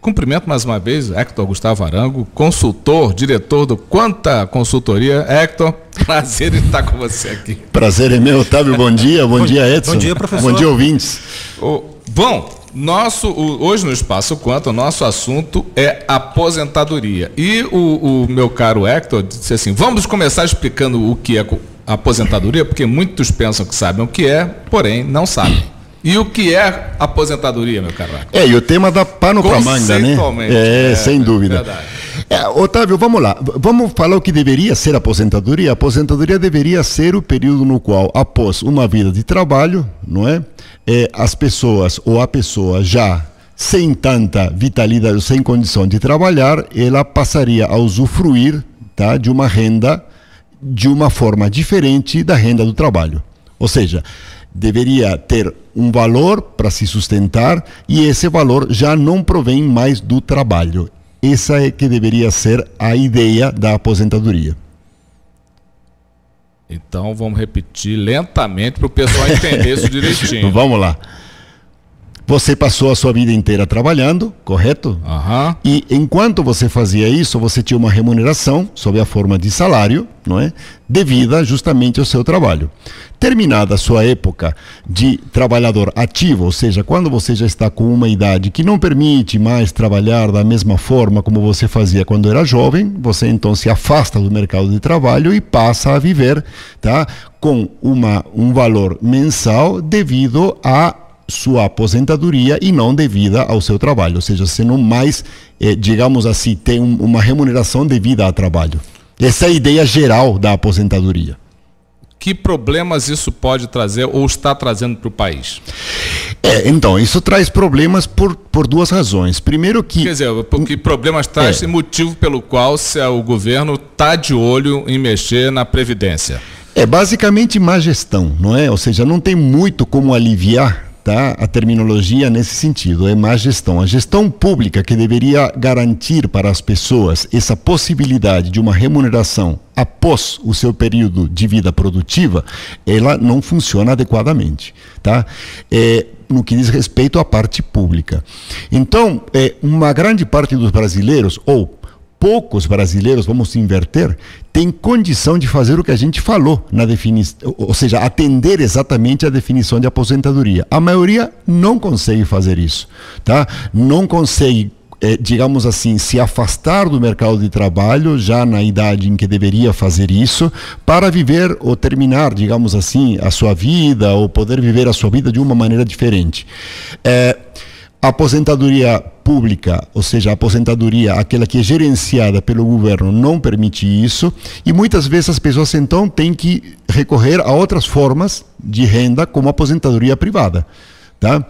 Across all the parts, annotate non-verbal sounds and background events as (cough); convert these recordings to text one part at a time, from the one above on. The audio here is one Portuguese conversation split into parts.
Cumprimento mais uma vez Hector Gustavo Arango, consultor, diretor do Quanta Consultoria. Hector, (laughs) prazer em estar com você aqui. Prazer é meu, Otávio. Bom dia. Bom, bom dia, Edson. Bom dia, professor. Bom dia, ouvintes. O, bom, nosso, hoje no Espaço Quanta, o nosso assunto é aposentadoria. E o, o meu caro Hector disse assim: vamos começar explicando o que é aposentadoria, porque muitos pensam que sabem o que é, porém não sabem. E o que é aposentadoria, meu caro? É, e o tema dá pano para manga, né? É, é, sem dúvida. Verdade. É, Otávio, vamos lá. Vamos falar o que deveria ser aposentadoria. A aposentadoria deveria ser o período no qual, após uma vida de trabalho, não é? é as pessoas ou a pessoa já sem tanta vitalidade, sem condição de trabalhar, ela passaria a usufruir tá, de uma renda de uma forma diferente da renda do trabalho. Ou seja, deveria ter um valor para se sustentar e esse valor já não provém mais do trabalho. Essa é que deveria ser a ideia da aposentadoria. Então vamos repetir lentamente para o pessoal entender isso direitinho. (laughs) vamos lá. Você passou a sua vida inteira trabalhando, correto? Uhum. E enquanto você fazia isso, você tinha uma remuneração sob a forma de salário, não é? Devida justamente ao seu trabalho. Terminada a sua época de trabalhador ativo, ou seja, quando você já está com uma idade que não permite mais trabalhar da mesma forma como você fazia quando era jovem, você então se afasta do mercado de trabalho e passa a viver, tá? Com uma, um valor mensal devido a sua aposentadoria e não devida ao seu trabalho, ou seja, você não mais, eh, digamos assim, tem um, uma remuneração devida ao trabalho. Essa é a ideia geral da aposentadoria. Que problemas isso pode trazer ou está trazendo para o país? É, então, isso traz problemas por, por duas razões. Primeiro que. Quer dizer, porque problemas traz é. motivo pelo qual se o governo está de olho em mexer na Previdência. É basicamente má gestão, não é? Ou seja, não tem muito como aliviar tá? a terminologia nesse sentido, é má gestão. A gestão pública que deveria garantir para as pessoas essa possibilidade de uma remuneração após o seu período de vida produtiva, ela não funciona adequadamente. Tá? É, no que diz respeito à parte pública. Então, é, uma grande parte dos brasileiros, ou poucos brasileiros, vamos inverter, têm condição de fazer o que a gente falou na definição, ou seja, atender exatamente a definição de aposentadoria. A maioria não consegue fazer isso, tá? Não consegue é, digamos assim, se afastar do mercado de trabalho já na idade em que deveria fazer isso, para viver ou terminar, digamos assim, a sua vida ou poder viver a sua vida de uma maneira diferente. É, aposentadoria pública, ou seja, a aposentadoria, aquela que é gerenciada pelo governo, não permite isso, e muitas vezes as pessoas então têm que recorrer a outras formas de renda, como a aposentadoria privada. Tá?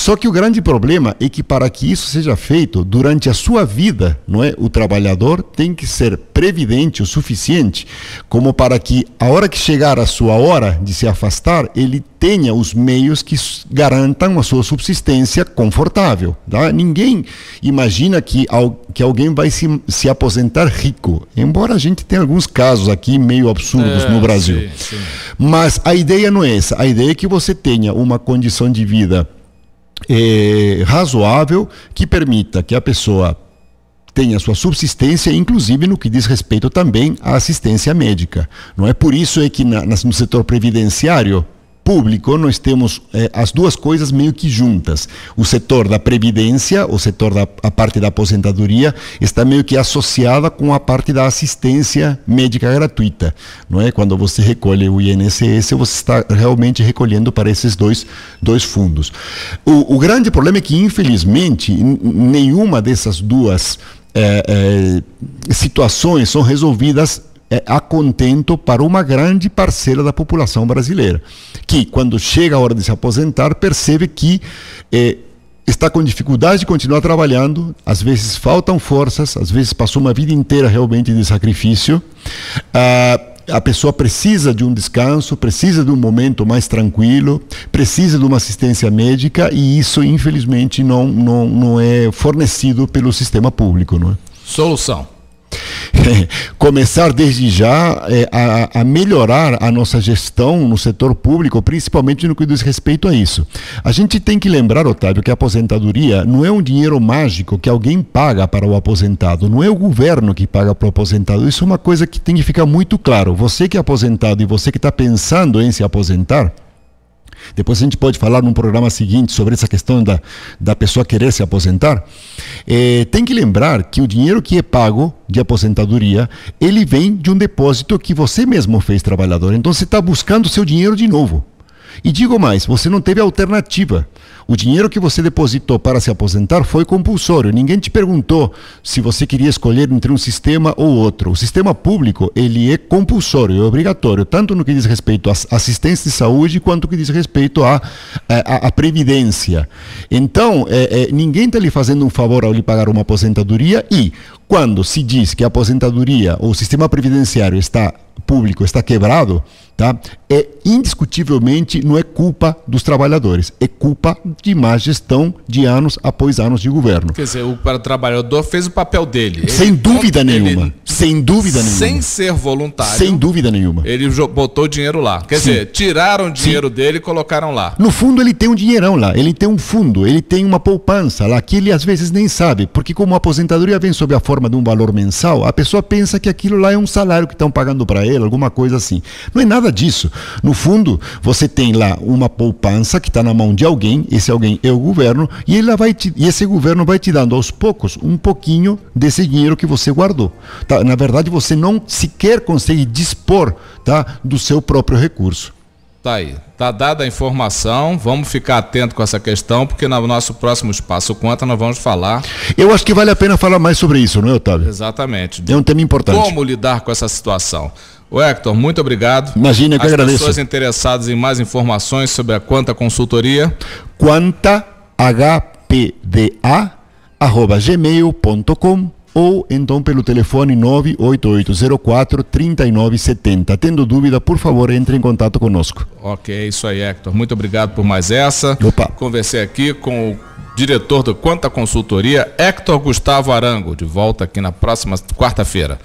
Só que o grande problema é que para que isso seja feito durante a sua vida, não é? O trabalhador tem que ser previdente o suficiente como para que a hora que chegar a sua hora de se afastar, ele tenha os meios que garantam a sua subsistência confortável. Tá? Ninguém imagina que, que alguém vai se, se aposentar rico, embora a gente tenha alguns casos aqui meio absurdos é, no Brasil. Sim, sim. Mas a ideia não é essa. A ideia é que você tenha uma condição de vida é, razoável que permita que a pessoa tenha sua subsistência, inclusive no que diz respeito também à assistência médica. Não é por isso é que na, no setor previdenciário público, nós temos eh, as duas coisas meio que juntas. O setor da previdência, o setor da a parte da aposentadoria, está meio que associada com a parte da assistência médica gratuita. Não é? Quando você recolhe o INSS, você está realmente recolhendo para esses dois, dois fundos. O, o grande problema é que, infelizmente, nenhuma dessas duas eh, eh, situações são resolvidas é, a contento para uma grande parcela da população brasileira, que quando chega a hora de se aposentar percebe que é, está com dificuldade de continuar trabalhando, às vezes faltam forças, às vezes passou uma vida inteira realmente de sacrifício. Ah, a pessoa precisa de um descanso, precisa de um momento mais tranquilo, precisa de uma assistência médica e isso, infelizmente, não, não, não é fornecido pelo sistema público. Não é? Solução. (laughs) começar desde já é, a, a, melhorar a nossa gestão no setor público, principalmente no que diz respeito a isso. A gente tem que lembrar, Otávio, que a aposentadoria não é um dinheiro mágico que alguém paga para o aposentado, não é o governo que paga para o aposentado. Isso é uma coisa que tem que ficar muito claro. Você que é aposentado e você que está pensando em se aposentar, depois a gente pode falar num programa seguinte sobre essa questão da, da pessoa querer se aposentar. É, tem que lembrar que o dinheiro que é pago de aposentadoria, ele vem de um depósito que você mesmo fez, trabalhador. Então você está buscando o seu dinheiro de novo. E digo mais, você não teve alternativa. O dinheiro que você depositou para se aposentar foi compulsório. Ninguém te perguntou se você queria escolher entre um sistema ou outro. O sistema público, ele é compulsório, é obrigatório, tanto no que diz respeito à assistência de saúde, quanto no que diz respeito à, à, à previdência. Então, é, é, ninguém está lhe fazendo um favor ao lhe pagar uma aposentadoria e, quando se diz que a aposentadoria ou o sistema previdenciário está público está quebrado, tá? É indiscutivelmente não é culpa dos trabalhadores, é culpa de má gestão de anos após anos de governo. Quer dizer, o trabalhador fez o papel dele. Sem ele, dúvida ele, nenhuma. sem dúvida nenhuma. Sem ser voluntário. Sem dúvida nenhuma. Ele botou dinheiro lá. Quer Sim. dizer, tiraram o dinheiro Sim. dele e colocaram lá. No fundo ele tem um dinheirão lá, ele tem um fundo, ele tem uma poupança lá que ele às vezes nem sabe, porque como a aposentadoria vem sob a forma de um valor mensal, a pessoa pensa que aquilo lá é um salário que estão pagando para ele, alguma coisa assim. Não é nada disso. No fundo, você tem lá uma poupança que está na mão de alguém, esse alguém é o governo, e, ele vai te, e esse governo vai te dando aos poucos um pouquinho desse dinheiro que você guardou. Tá? Na verdade, você não sequer consegue dispor tá, do seu próprio recurso. Tá aí. Tá dada a informação. Vamos ficar atento com essa questão, porque no nosso próximo espaço conta nós vamos falar. Eu acho que vale a pena falar mais sobre isso, não é, Otávio? Exatamente. É um tema importante. Como lidar com essa situação? O Hector, muito obrigado. Imagina, eu que As agradeço. pessoas interessadas em mais informações sobre a Quanta Consultoria. Quanta, hpda, arroba gmail.com ou então pelo telefone 98804 3970. Tendo dúvida, por favor, entre em contato conosco. Ok, isso aí, Hector. Muito obrigado por mais essa. Opa. Conversei aqui com o diretor do Quanta Consultoria, Hector Gustavo Arango, de volta aqui na próxima quarta-feira.